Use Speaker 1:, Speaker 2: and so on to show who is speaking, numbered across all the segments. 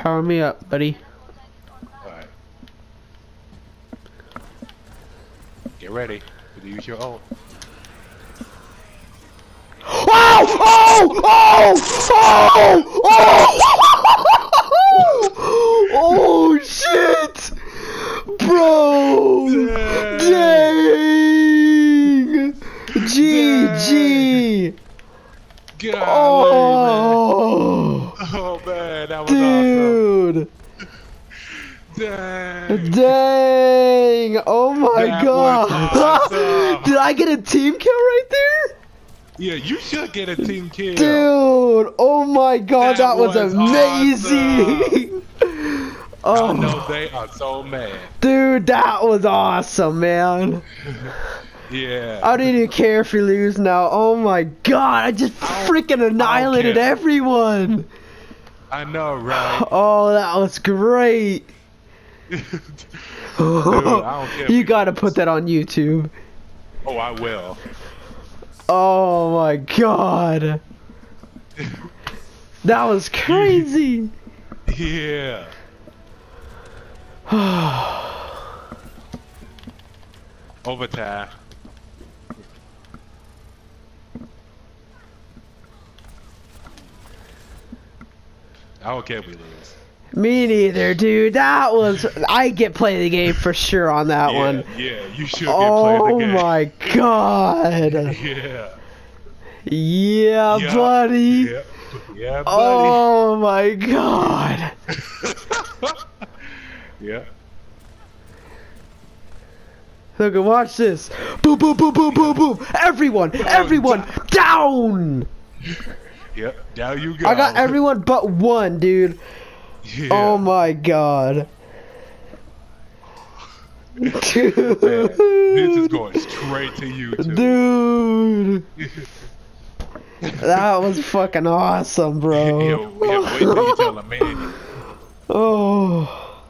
Speaker 1: Power me up, buddy.
Speaker 2: Alright. Get ready. to Use your ult.
Speaker 1: Oh! Oh! Oh! Oh! Oh! Oh shit! Bro! Dang! GG!
Speaker 2: Get out
Speaker 1: Oh!
Speaker 2: Man, that was
Speaker 1: Dude!
Speaker 2: awesome. Dang.
Speaker 1: Dang! Oh my
Speaker 2: That
Speaker 1: god!
Speaker 2: awesome.
Speaker 1: Did I get a team kill right there?
Speaker 2: Yeah, you should get a team kill.
Speaker 1: Dude! Oh my god, that,
Speaker 2: That
Speaker 1: was,
Speaker 2: was
Speaker 1: amazing! Oh.
Speaker 2: I
Speaker 1: oh,
Speaker 2: know they are so mad.
Speaker 1: dude, that was awesome, man.
Speaker 2: Yeah.
Speaker 1: I don't even care if we lose now. Oh my god, I just freaking annihilated everyone.
Speaker 2: I know, right?
Speaker 1: Oh, that was great.
Speaker 2: Dude, I don't care if
Speaker 1: you gotta put that on YouTube.
Speaker 2: Oh, I will.
Speaker 1: Oh my god. That was crazy.
Speaker 2: Yeah. Over Overtime. I don't care if we lose.
Speaker 1: Me neither, dude. That was. I get play the game for sure on that
Speaker 2: yeah,
Speaker 1: one.
Speaker 2: Yeah, you should get
Speaker 1: Oh
Speaker 2: played the game.
Speaker 1: my god.
Speaker 2: Yeah.
Speaker 1: Yeah,
Speaker 2: Yeah.
Speaker 1: buddy.
Speaker 2: Yeah. Yeah, buddy.
Speaker 1: Oh my god.
Speaker 2: Yeah.
Speaker 1: Look, watch this. Boom, boom, boom, boom, boom, boom. Everyone, everyone, down.
Speaker 2: Yep. Down you go.
Speaker 1: I got everyone but one, dude.
Speaker 2: Yeah.
Speaker 1: Oh my god.
Speaker 2: Man, this is going straight to you.
Speaker 1: Dude. That was fucking awesome, bro.
Speaker 2: Yo, yeah, wait till you tell a man.
Speaker 1: Oh.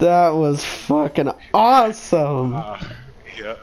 Speaker 1: That was fucking awesome.
Speaker 2: Uh, yeah.